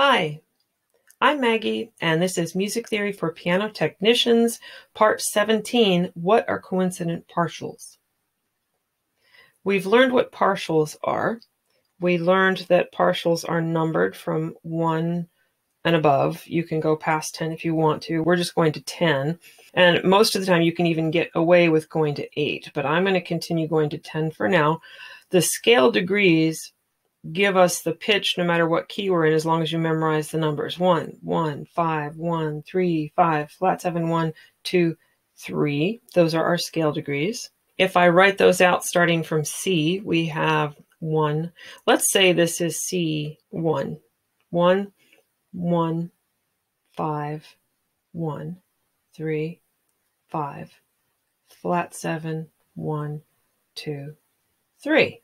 Hi, I'm Maggie, and this is Music Theory for Piano Technicians, Part 17 What are Coincident Partials? We've learned what partials are. We learned that partials are numbered from 1 and above. You can go past 10 if you want to. We're just going to 10. And most of the time, you can even get away with going to 8, but I'm going to continue going to 10 for now. The scale degrees give us the pitch no matter what key we're in as long as you memorize the numbers. One, one, five, one, three, five, flat seven, one, two, three. Those are our scale degrees. If I write those out starting from C, we have one. Let's say this is C1. One, one, five, one, three, five, flat seven, one, two, three.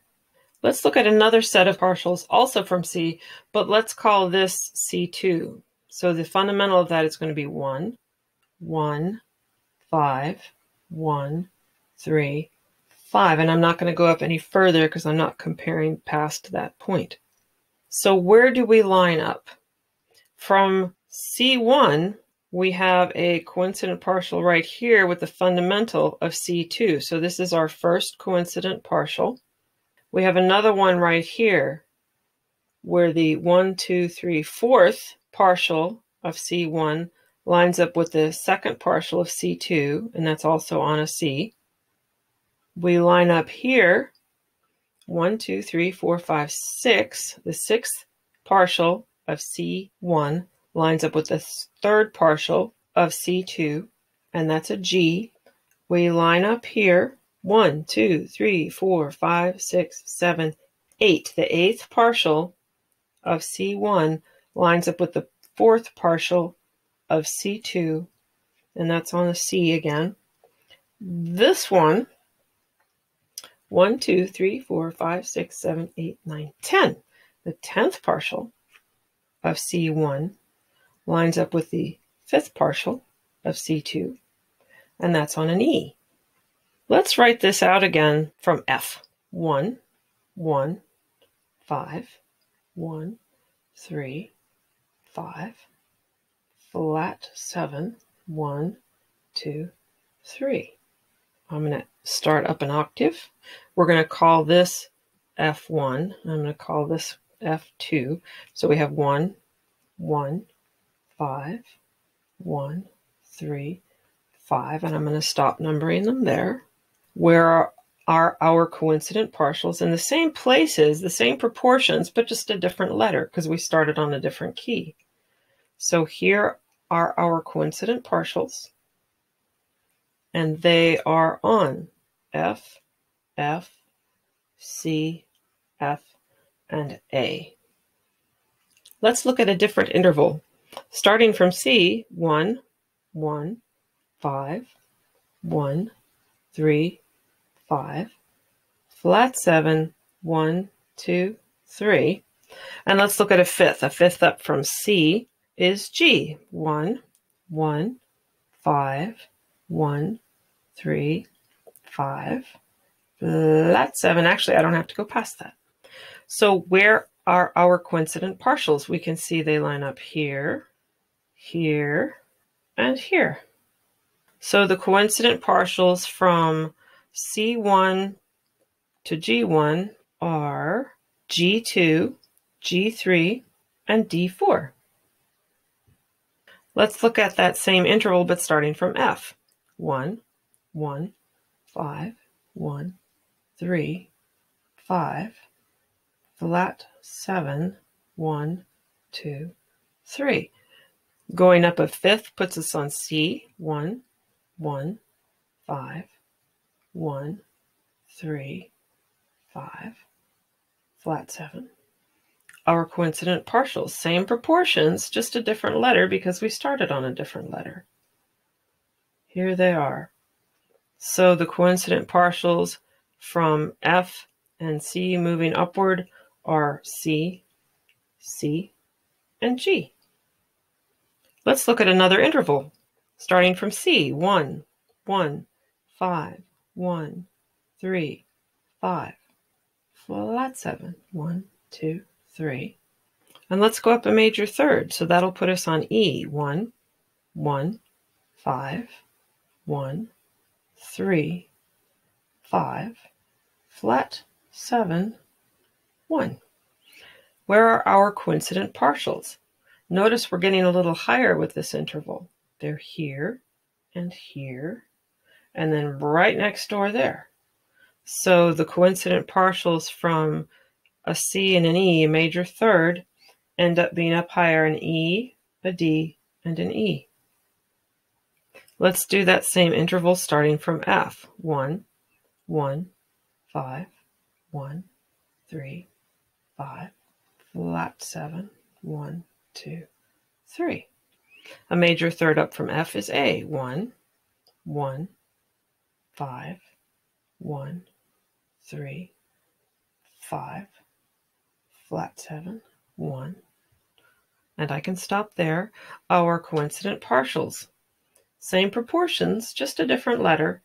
Let's look at another set of partials also from C, but let's call this C2. So the fundamental of that is going to be 1, 1, 5, 1, 3, 5. And I'm not going to go up any further because I'm not comparing past that point. So where do we line up? From C1, we have a coincident partial right here with the fundamental of C2. So this is our first coincident partial. We have another one right here where the one, two, three, fourth partial of C1 lines up with the second partial of C2, and that's also on a C. We line up here, one, two, three, four, five, six. The sixth partial of C1 lines up with the third partial of C2, and that's a G. We line up here one, two, three, four, five, six, seven, eight. The eighth partial of C1 lines up with the fourth partial of C2, and that's on the C again. This one. one, one, two, three, four, five, six, seven, eight, nine, ten. The tenth partial of C1 lines up with the fifth partial of C2, and that's on an E. Let's write this out again from F. 1, 1, 5, 1, 3, 5, flat 7, 1, 2, 3. I'm going to start up an octave. We're going to call this F1. I'm going to call this F2. So we have 1, 1, 5, 1, 3, 5, and I'm going to stop numbering them there where are, our coincident partials in the same places, the same proportions, but just a different letter because we started on a different key. So here are our coincident partials, and they are on F, F, C, F, and A. Let's look at a different interval. Starting from C, 1, 1, 5, 1, 3, five, flat seven, one, two, three. And let's look at a fifth. A fifth up from C is G. One, one, five, one, three, five, flat seven. Actually, I don't have to go past that. So where are our coincident partials? We can see they line up here, here, and here. So the coincident partials from C1 to G1 are G2, G3, and D4. Let's look at that same interval, but starting from F. 1, 1, 5, 1, 3, 5, flat 7, 1, 2, 3. Going up a fifth puts us on C, 1, 1, 5, one, three, five, flat seven. Our coincident partials, same proportions, just a different letter because we started on a different letter. Here they are. So the coincident partials from F and C moving upward are C, C, and G. Let's look at another interval, starting from C, 1, 1, 5, one, three, five, flat seven, one, two, three. And let's go up a major third. So that'll put us on E. 1, 1, 5, 1, 3, 5, flat 7, 1. Where are our coincident partials? Notice we're getting a little higher with this interval. They're here and here, and then right next door there. So the coincident partials from a C and an E, a major third, end up being up higher an E, a D, and an E. Let's do that same interval starting from F. 1, 1, 5, 1, 3, 5, flat 7, 1, 2, 3. A major third up from F is A. 1, 1, 5, 1, 3, 5, flat 7, 1. And I can stop there. Our coincident partials. Same proportions, just a different letter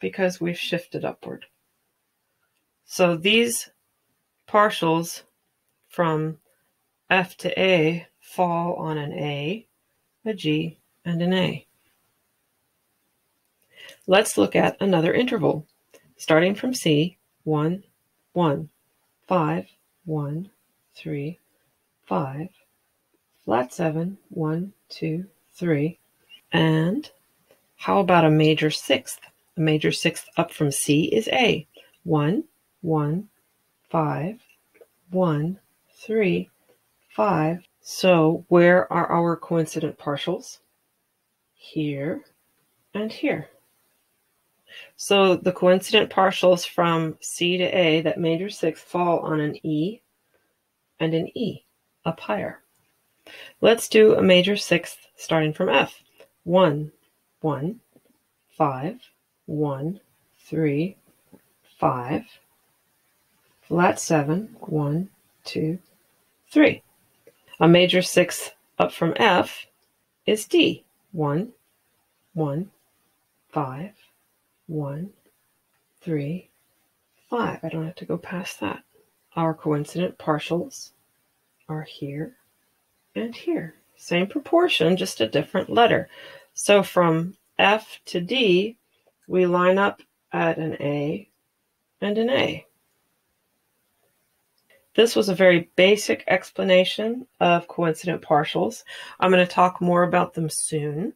because we've shifted upward. So these partials from F to A fall on an A, a G, and an A. Let's look at another interval, starting from C, 1, 1, 5, 1, 3, 5, flat 7, 1, 2, 3, and how about a major sixth? A major sixth up from C is A, 1, 1, 5, 1, 3, 5. So where are our coincident partials? Here and here. So the coincident partials from C to A, that major sixth, fall on an E and an E up higher. Let's do a major sixth starting from F. 1, 1, 5, 1, 3, 5, flat 7, 1, 2, 3. A major sixth up from F is D. 1, 1, 5, 1, 3, 5. I don't have to go past that. Our coincident partials are here and here. Same proportion, just a different letter. So from F to D, we line up at an A and an A. This was a very basic explanation of coincident partials. I'm going to talk more about them soon.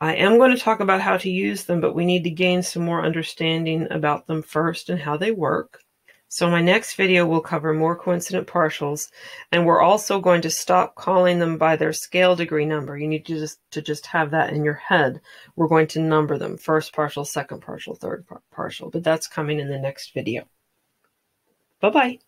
I am going to talk about how to use them, but we need to gain some more understanding about them first and how they work. So my next video will cover more coincident partials, and we're also going to stop calling them by their scale degree number. You need to just, to just have that in your head. We're going to number them, first partial, second partial, third partial, but that's coming in the next video. Bye-bye.